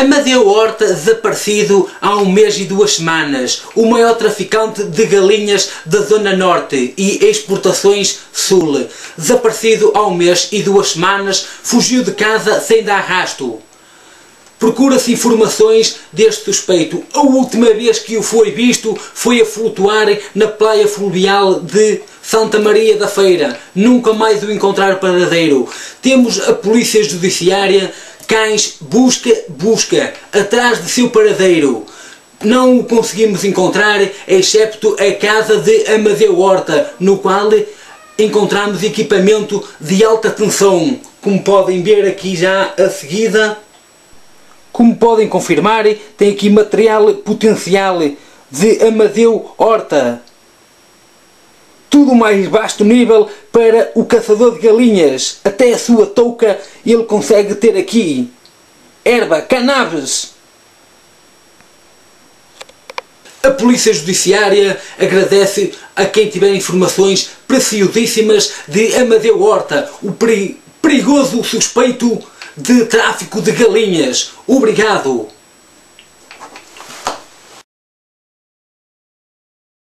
Amadeu Horta desaparecido há um mês e duas semanas, o maior traficante de galinhas da Zona Norte e exportações Sul. Desaparecido há um mês e duas semanas, fugiu de casa sem dar rasto. Procura-se informações deste suspeito. A última vez que o foi visto foi a flutuar na praia fluvial de Santa Maria da Feira. Nunca mais o encontrar paradeiro. Temos a Polícia Judiciária, cães, busca, busca, atrás de seu paradeiro. Não o conseguimos encontrar, excepto a casa de Amadeu Horta, no qual encontramos equipamento de alta tensão. Como podem ver aqui já a seguida. Como podem confirmar, tem aqui material potencial de Amadeu Horta. Tudo mais baixo nível para o caçador de galinhas. Até a sua touca ele consegue ter aqui. Erva, cannabis. A Polícia Judiciária agradece a quem tiver informações preciosíssimas de Amadeu Horta, o perigoso suspeito de tráfico de galinhas. Obrigado!